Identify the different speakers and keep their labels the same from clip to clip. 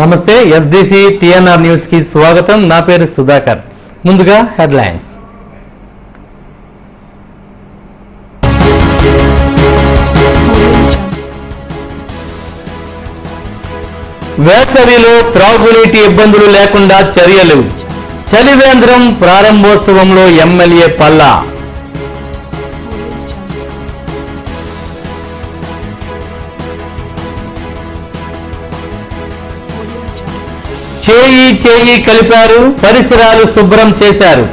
Speaker 1: నమస్తే SDC TNR న్యూస్కి స్వాగతం. నా పేరు సుధాకర్. ముందుగా హెడ్లైన్స్. వేసవిలో త్రాగునీటి ఇబ్బందులు లేకుండా చర్యలు. చలివేంద్రం ప్రారంభోత్సవంలో ఎమ్మెల్యే పల్లా. చేయి చేయి కలిపారు పరిసరాలు శుభ్రం చేశారు.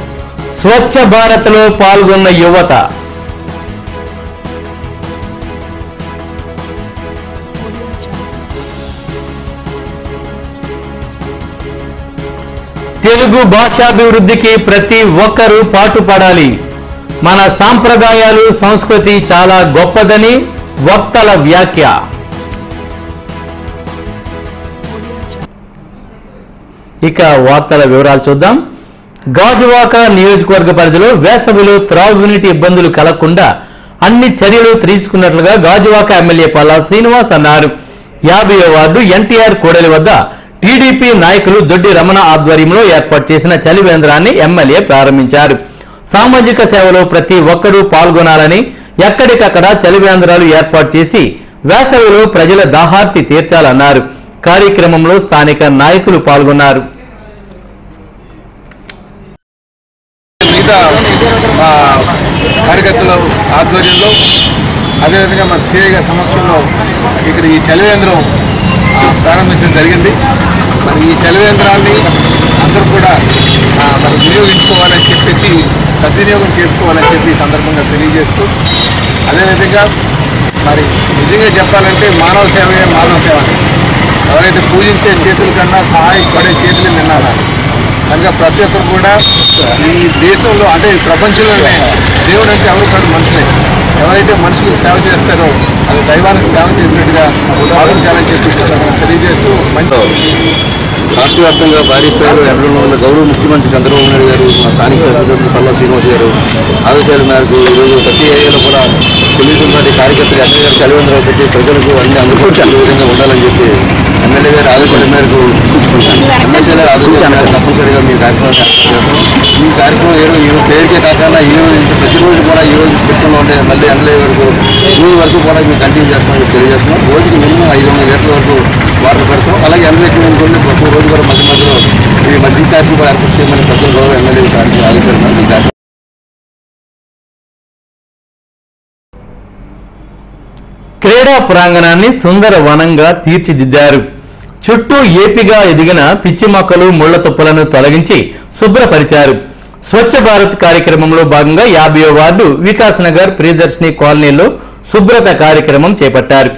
Speaker 1: స్వచ్ఛ భారత్లో పాల్గొన్న యువత. తెలుగు భాషాభివృద్ధికి ప్రతి ఒక్కరూ పాటుపడాలి. మన సాంప్రదాయాలు సంస్కృతి చాలా గొప్పదని వక్తల వ్యాఖ్య. ఇక వార్తల వివరాలు చూద్దాం. గాజువాక నియోజకవర్గ పరిధిలో వేసవిలో త్రాగునీటి ఇబ్బందులు కలగకుండా అన్ని చర్యలు తీసుకున్నట్లుగా గాజువాక ఎమ్మెల్యే పల్లా శ్రీనివాస్ అన్నారు. యాభై వార్డు ఎన్టీఆర్ కూడలి వద్ద టీడీపీ నాయకులు దొడ్డి రమణ ఆధ్వర్యంలో ఏర్పాటు చేసిన చలివేంద్రాన్ని ఎమ్మెల్యే ప్రారంభించారు. సామాజిక సేవలో ప్రతి ఒక్కరూ పాల్గొనాలని ఎక్కడికక్కడ చలివేంద్రాలు ఏర్పాటు చేసి వేసవిలో ప్రజల దాహార్తి తీర్చాలన్నారు. కార్యక్రమంలో స్థానిక నాయకులు పాల్గొన్నారు.
Speaker 2: మా కార్యకర్తల ఆధ్వర్యంలో అదేవిధంగా మన సిఐ గారి సమక్షంలో ఇక్కడ ఈ చలివేంద్రం ప్రారంభించడం జరిగింది. మరి ఈ చలివేంద్రాన్ని అందరూ కూడా మరి వినియోగించుకోవాలని చెప్పేసి సద్వినియోగం చేసుకోవాలని చెప్పి సందర్భంగా తెలియజేస్తూ అదేవిధంగా మరి నిజంగా చెప్పాలంటే మానవ సేవయే మానవ సేవ. ఎవరైతే పూజించే చేతుల కన్నా సహాయపడే చేతులు నిన్నారు కనుక ప్రతి ఒక్కరు కూడా ఈ దేశంలో అంటే ప్రపంచంలోనే దేవుడు అంటే ఎవరు కాదు మనుషులే. ఎవరైతే మనుషులకు సేవ చేస్తారో అది దైవానికి సేవ చేసినట్టుగా భావించాలని చెప్పి తెలియజేస్తూ మంచి
Speaker 3: రాష్ట్ర వ్యాప్తంగా భారీ స్థాయిలో ఎర్రలో ఉన్న గౌరవ ముఖ్యమంత్రి చంద్రబాబు నాయుడు గారు మా స్థానిక శాసనసభ్యులు పల్లా శ్రీనివాస్ గారు ఆదేశాల మేరకు ఈరోజు ప్రతి ఏరియాలో కూడా తెలుగుదేశం పార్టీ కార్యకర్తలు ఎమ్మెల్యే గారు కలివేంద్రావు పెట్టి ప్రజలకు అన్ని అందుబాటులో విధంగా ఉండాలని చెప్పి ఎమ్మెల్యే గారి ఆదేశాల మేరకు ఎమ్మెల్యే గారి ఆదేశాల మేరకు తప్పనిసరిగా మీ కార్యక్రమం చేస్తాం. ఈ కార్యక్రమం ఏ రోజు ఈ పేరుకే కాకుండా ఈ రోజు ప్రతిరోజు కూడా ఈ రోజు పెట్టుకుని ఉంటే మళ్ళీ ఎండలే వరకు ఈ వరకు కూడా మేము కంటిన్యూ చేస్తామని తెలియజేస్తున్నాం. రోజుకి మినిమం ఐదు వందల లీటర్ల వరకు వాటర్ పెడతాం. అలాగే ఎండలు ఎక్కువ ఉంటుంది ప్రతి రోజు కూడా మధ్య మధ్యలో ఈ మధ్య కార్యక్రమం కూడా ఏర్పాటు చేయమని ప్రతి రోజు ఎమ్మెల్యే గారికి ఆదేశాలు ఈ కార్యక్రమం
Speaker 1: క్రీడా ప్రాంగణాన్ని సుందర వనంగా తీర్చిదిద్దారు. చుట్టూ ఏపిగా ఎదిగిన పిచ్చి మొక్కలు ముళ్ళ తుప్పలను తొలగించి శుభ్రపరిచారు. స్వచ్ఛ భారత్ కార్యక్రమంలో భాగంగా యాభై వార్డు వికాస్ నగర్ ప్రియదర్శిని కాలనీలో శుభ్రత కార్యక్రమం చేపట్టారు.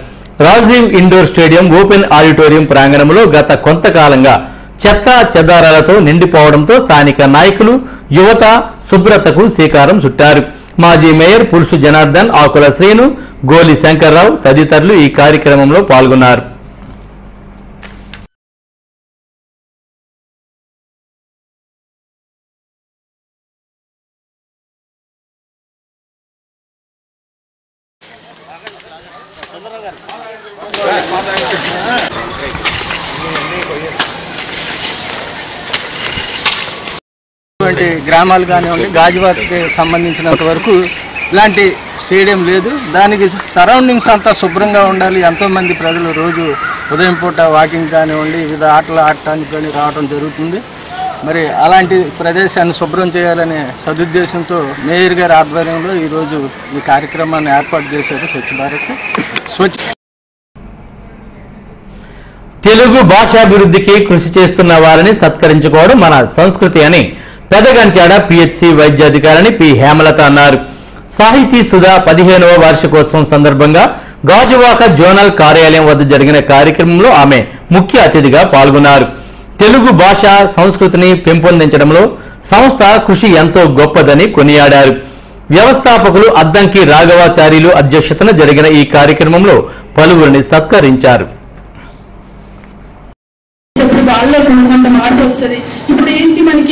Speaker 1: Rajiv indoor stadium open auditorium ప్రాంగణంలో గత కొంతకాలంగా చెత్త చెదారాలతో నిండిపోవడంతో స్థానిక నాయకులు యువత శుభ్రతకు శ్రీకారం చుట్టారు. మాజీ మేయర్ పులుసు జనార్దన్ ఆకుల శ్రీను గోలి శంకర్రావు తదితరులు ఈ కార్యక్రమంలో పాల్గొన్నారు.
Speaker 4: ఇటువంటి గ్రామాలు కానివ్వండి గాజువాకి సంబంధించినంత వరకు ఇలాంటి స్టేడియం లేదు. దానికి సరౌండింగ్స్ అంతా శుభ్రంగా ఉండాలి. ఎంతోమంది ప్రజలు రోజు ఉదయం పూట వాకింగ్ కానివ్వండి వివిధ ఆటలు ఆడటానికి కానీ రావడం జరుగుతుంది. మరి అలాంటి ప్రదేశాన్ని శుభ్రం చేయాలనే సదుద్దేశంతో మేయర్ గారి ఆధ్వర్యంలో ఈరోజు ఈ కార్యక్రమాన్ని ఏర్పాటు చేశారు స్వచ్ఛ భారత్ స్వచ్ఛ
Speaker 1: తెలుగు భాషాభివృద్ధికి కృషి చేస్తున్న వారిని సత్కరించుకోవడం మన సంస్కృతి అని పెదగంచాడ పిహెచ్సి వైద్యాధికారిని పి. హేమలత అన్నారు. సాహితీ సుధా పదిహేనవ వార్షికోత్సవం సందర్భంగా గాజువాక జోనల్ కార్యాలయం వద్ద జరిగిన కార్యక్రమంలో ఆమె ముఖ్య అతిథిగా పాల్గొన్నారు. తెలుగు భాష సంస్కృతిని పెంపొందించడంలో సంస్థ కృషి ఎంతో గొప్పదని కొనియాడారు. వ్యవస్థాపకులు అద్దంకి రాఘవాచార్యులు అధ్యక్షతన జరిగిన ఈ కార్యక్రమంలో పలువురిని సత్కరించారు.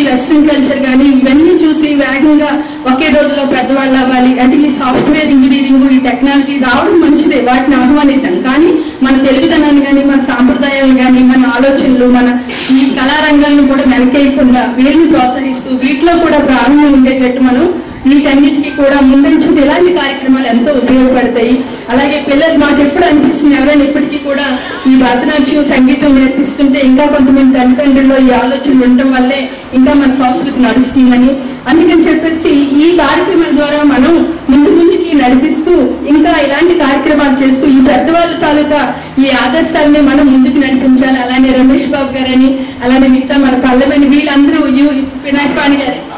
Speaker 5: వెస్ట్రన్ కల్చర్ కానీ ఇవన్నీ చూసి వేగంగా ఒకే రోజులో పెద్దవాళ్ళు అవ్వాలి. అంటే ఈ సాఫ్ట్వేర్ ఇంజనీరింగ్ ఈ టెక్నాలజీ రావడం మంచిదే. వాటిని ఆహ్వానిద్దాం. కానీ మన తెలుగుదనాన్ని కానీ మన సాంప్రదాయాలు కానీ మన ఆలోచనలు మన ఈ కళారంగాలను కూడా వెనకేయకుండా వీళ్ళని ప్రోత్సహిస్తూ వీటిలో కూడా ప్రారంభం ఉండేటట్టు మనం వీటన్నిటికీ కూడా ముందంచుకు కార్యక్రమాలు ఎంతో ఉపయోగపడతాయి. అలాగే పిల్లలు మాకు ఎప్పుడు అనిపిస్తుంది ఎవరైనా ఇప్పటికీ కూడా ఈ భరతనాట్యం సంగీతం నేర్పిస్తుంటే ఇంకా కొంతమంది తల్లిదండ్రుల్లో ఈ ఆలోచనలు ఉండటం వల్లే ఇంకా మన సంస్కృతి నడుస్తుందని. అందుకని చెప్పేసి ఈ కార్యక్రమాల ద్వారా మనం ముందు ముందుకి నడిపిస్తూ ఇంకా ఇలాంటి కార్యక్రమాలు చేస్తూ ఈ పెద్దవాళ్ళ తాలూకా ఈ ఆదర్శాలని మనం ముందుకు నడిపించాలి. అలానే రమేష్ బాబు గారని అలానే మిగతా మన పల్లెమని వీళ్ళందరూ యు- వినాయక్ పాణి గారు.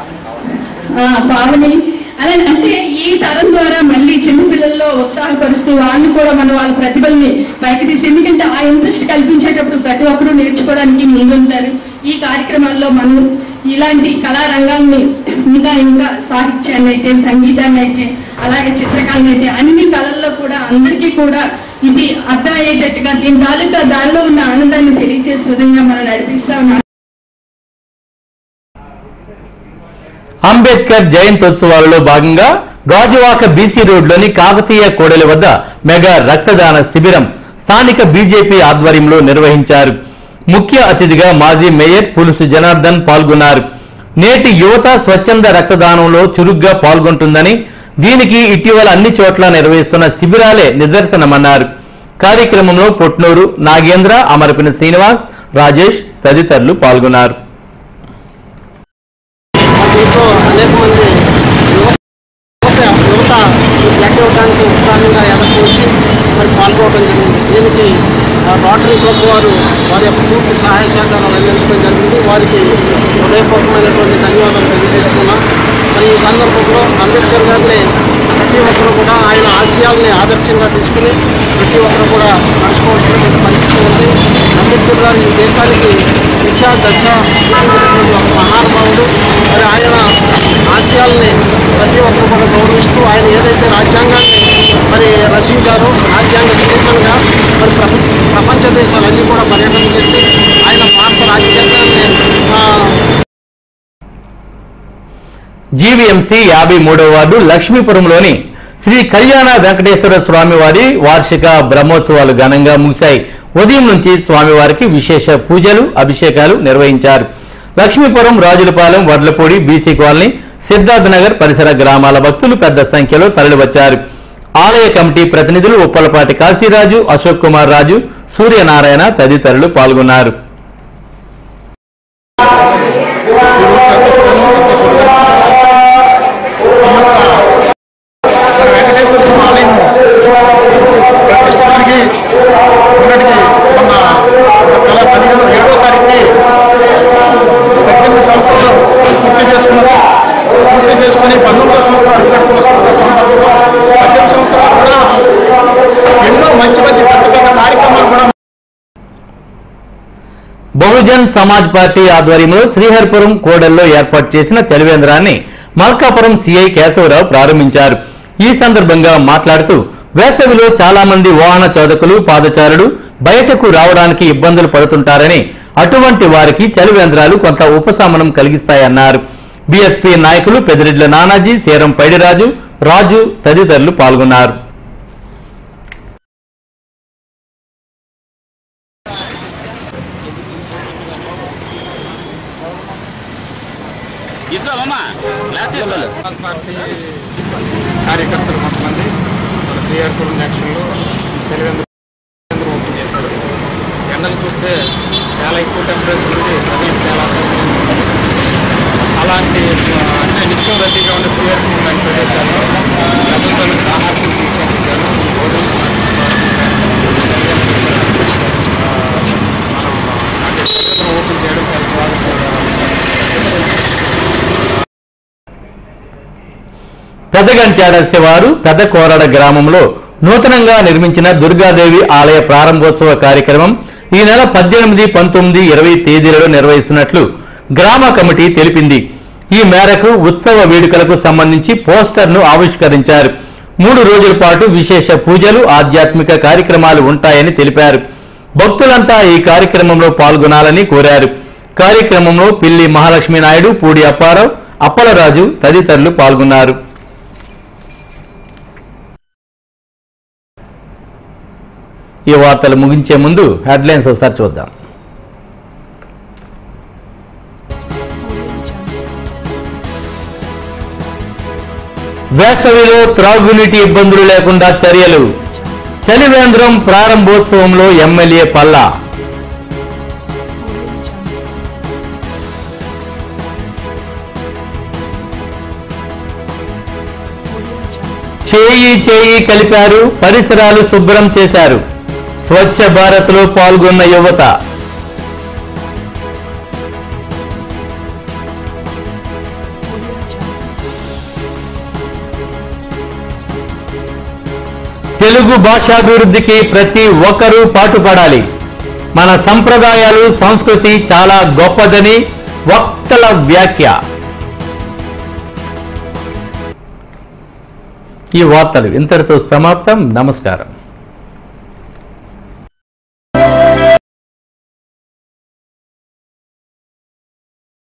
Speaker 5: ఆ, పావని అలా అంటే ఈ తరం ద్వారా మళ్ళీ చిన్న పిల్లల్లో ఉత్సాహపరుస్తూ వాళ్ళని కూడా మనం వాళ్ళ ప్రతిభల్ని బయట తీసి ఎందుకంటే ఆ ఇంట్రెస్ట్ కల్పించేటప్పుడు ప్రతి ఒక్కరూ నేర్చుకోవడానికి ముందుంటారు. ఈ కార్యక్రమాల్లో మనం ఇలాంటి కళారంగాల్ని ఇంకా ఇంకా సాహిత్యాన్ని అయితే సంగీతాన్ని అయితే అలాగే చిత్రకళని అయితే అన్ని కళల్లో కూడా అందరికీ కూడా ఇది అర్థమయ్యేటట్టుగా దీని తాలూకా దానిలో ఉన్న ఆనందాన్ని తెలియజేసే విధంగా మనం నడిపిస్తా ఉన్నాం.
Speaker 1: అంబేద్కర్ జయంతోత్సవాలలో భాగంగా గాజువాక బీసీ రోడ్లోని కాకతీయ కోడలి వద్ద మెగా రక్తదాన శిబిరం స్థానిక బీజేపీ ఆధ్వర్యంలో నిర్వహించారు. ముఖ్య అతిథిగా మాజీ మేయర్ పులుసు జనార్దన్ పాల్గొన్నారు. నేటి యువత స్వచ్ఛంద రక్తదానంలో చురుగ్గా పాల్గొంటుందని దీనికి ఇటీవల అన్ని చోట్ల నిర్వహిస్తున్న శిబిరాలే నిదర్శనమన్నారు. కార్యక్రమంలో పొట్నూరు నాగేంద్ర అమరపిన శ్రీనివాస్ రాజేష్ తదితరులు పాల్గొన్నారు
Speaker 6: దీంట్లో అనేక మంది యువత యువత ఈ బ్లడ్ ప్రధానంగా ఉత్సాహంగా వచ్చి మరి పాల్గొనడం జరిగింది. దీనికి రోటరీ క్లబ్ వారు వారి యొక్క పూర్తి సహాయ సహకారాలు అందించడం జరిగింది. వారికి హృదయపూర్వకమైనటువంటి ధన్యవాదాలు తెలియజేస్తున్నాం. మరి ఈ సందర్భంలో అంబేద్కర్ గారిని ప్రతి ఒక్కరు కూడా ఆయన ఆశయాల్ని ఆదర్శంగా తీసుకుని ప్రతి ఒక్కరు కూడా నడుచుకోవాల్సినటువంటి పరిస్థితి ఉంది. అంబేద్కర్ గారు ఈ దేశానికి దిశ దశ మహానుభావుడు. మరి ఆయన ఆశయాల్ని ప్రతి ఒక్కరు కూడా గౌరవిస్తూ ఆయన ఏదైతే రాజ్యాంగాన్ని మరి రచించారు. రాజ్యాంగ చైతన్యంగా మరి ప్రపంచ దేశాలన్నీ కూడా పర్యటన చేసి ఆయన భారత రాజ్యాంగాన్ని
Speaker 1: జీవీఎంసీ యాభై మూడవ వార్డు లక్ష్మీపురంలోని శ్రీ కళ్యాణ వెంకటేశ్వర స్వామివారి వార్షిక బ్రహ్మోత్సవాలు ఘనంగా ముగిశాయి. ఉదయం నుంచి స్వామివారికి విశేష పూజలు అభిషేకాలు నిర్వహించారు. లక్ష్మీపురం రాజులపాలెం వడ్లపూడి బీసీ కాలనీ సిద్ధార్థనగర్ పరిసర గ్రామాల భక్తులు పెద్ద సంఖ్యలో తరలివచ్చారు. ఆలయ కమిటీ ప్రతినిధులు ఉప్పలపాటి కాశీరాజు అశోక్ కుమార్ రాజు సూర్యనారాయణ తదితరులు పాల్గొన్నారు
Speaker 2: మరి వెంకటేశ్వర స్వామి ఆలయము ప్రతిష్టానికి మొన్నటికి మొన్న నెల పదిహేను ఏడవ తారీఖుని పద్దెనిమిది సంవత్సరాలు పూర్తి చేసుకున్నారు పూర్తి చేసుకుని పంతొమ్మిదో సంవత్సరాలు అడుగుపెడుతున్న సందర్భ- సందర్భంలో పద్దెనిమిది సంవత్సరాలు కూడా ఎన్నో మంచి మంచి పెద్ద పెద్ద కార్యక్రమాలు కూడా
Speaker 1: బహుజన్ సమాజ్ పార్టీ ఆధ్వర్యంలో శ్రీహరిపురం కోడల్లో ఏర్పాటు చేసిన చలివేంద్రాన్ని మల్కాపురం సీఐ కేశవరావు ప్రారంభించారు. ఈ సందర్భంగా మాట్లాడుతూ వేసవిలో చాలా మంది వాహన చోదకులు పాదచారులు బయటకు రావడానికి ఇబ్బందులు పడుతుంటారని అటువంటి వారికి చలివేంద్రాలు కొంత ఉపశమనం కలిగిస్తాయన్నారు. బీఎస్పీ నాయకులు పెదిరెడ్ల నానాజీ సీరం పైడిరాజు రాజు తదితరులు పాల్గొన్నారు.
Speaker 2: కార్యకర్తలు కొంతమంది మన శ్రీహరిపురం జంక్షన్లో చలివేంద్ర ఓపెన్ చేశారు. ఎండలు చూస్తే చాలా ఎక్కువ టెంపరేచర్ ఉంది. ప్రజలకు చాలా అలాంటి అంటే నిత్యం రద్దీగా ఉన్న శ్రీహరిపురం లాంటి ప్రదేశాల్లో ప్రజలతో ఆహారం తీర్చాను భోజనం మనం అంటే ఓపెన్ చేయడం చాలా స్వాగతం.
Speaker 1: పెద్దగంట్యాడ శివారు పెద్ద కోరడ గ్రామంలో నూతనంగా నిర్మించిన దుర్గాదేవి ఆలయ ప్రారంభోత్సవ కార్యక్రమం ఈ నెల పద్దెనిమిది పంతొమ్మిది ఇరవై తేదీలలో నిర్వహిస్తున్నట్లు గ్రామ కమిటీ తెలిపింది. ఈ మేరకు ఉత్సవ వేడుకలకు సంబంధించి పోస్టర్ను ఆవిష్కరించారు. మూడు రోజుల పాటు విశేష పూజలు ఆధ్యాత్మిక కార్యక్రమాలు ఉంటాయని తెలిపారు. భక్తులంతా ఈ కార్యక్రమంలో పాల్గొనాలని కోరారు. కార్యక్రమంలో పిల్లి మహాలక్ష్మి నాయుడు పూడి అప్పారావు అప్పలరాజు తదితరులు పాల్గొన్నారు. ఈ వార్తలు ముగించే ముందు హెడ్లైన్స్ ఒకసారి చూద్దాం. వేసవిలో త్రాగునీటి ఇబ్బందులు లేకుండా చర్యలు. చలివేంద్రం ప్రారంభోత్సవంలో ఎమ్మెల్యే పల్లా. చేయి చేయి కలిపారు పరిసరాలు శుభ్రం చేశారు. స్వచ్ఛ భారత్లో పాల్గొన్న యువత. తెలుగు భాషాభివృద్ధికి ప్రతి ఒక్కరూ పాటుపడాలి. మన సంప్రదాయాలు సంస్కృతి చాలా గొప్పదని వక్తల వ్యాఖ్య. ఈ వార్తలు ఇంతటితో సమాప్తం. నమస్కారం.